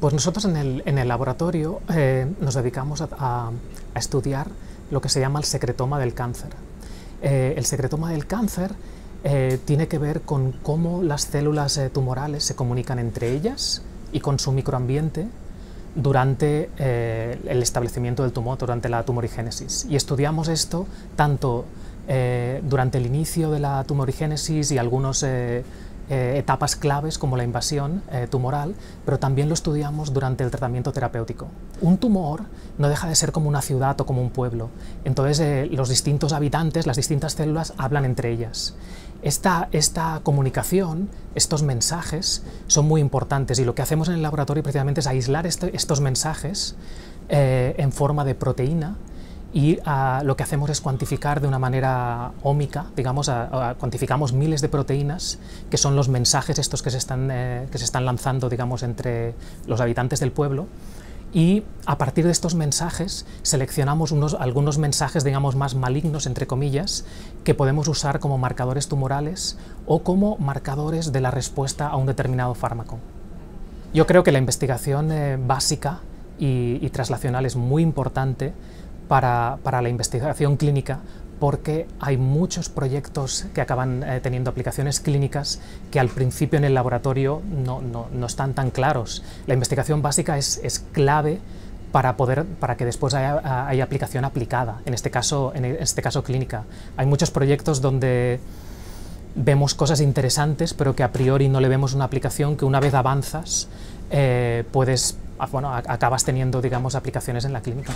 Pues nosotros en el, laboratorio eh, nos dedicamos a, estudiar lo que se llama el secretoma del cáncer. Eh, el secretoma del cáncer eh, tiene que ver con cómo las células tumorales se comunican entre ellas y con su microambiente durante el establecimiento del tumor, durante la tumorigénesis. Y estudiamos esto tanto durante el inicio de la tumorigénesis y algunos eh, etapas claves como la invasión eh, tumoral, pero también lo estudiamos durante el tratamiento terapéutico. Un tumor no deja de ser como una ciudad o como un pueblo, entonces eh, los distintos habitantes, las distintas células hablan entre ellas. Esta, esta, comunicación, estos mensajes son muy importantes y lo que hacemos en el laboratorio precisamente es aislar este, estos mensajes en forma de proteína y ah, lo que hacemos es cuantificar de una manera ómica, digamos, cuantificamos miles de proteínas que son los mensajes estos que se están, eh, que se están lanzando, digamos, entre los habitantes del pueblo y a partir de estos mensajes seleccionamos unos, algunos mensajes, digamos, más malignos, entre comillas, que podemos usar como marcadores tumorales o como marcadores de la respuesta a un determinado fármaco. Yo creo que la investigación eh, básica y, y traslacional es muy importante para, la investigación clínica porque hay muchos proyectos que acaban eh, teniendo aplicaciones clínicas que al principio en el laboratorio no, no, están tan claros. La investigación básica es, es, clave para, poder, para que después haya, haya, aplicación aplicada, en este, caso, en este caso clínica. Hay muchos proyectos donde vemos cosas interesantes, pero que a priori no le vemos una aplicación que una vez avanzas, eh, puedes, bueno, acabas teniendo digamos, aplicaciones en la clínica.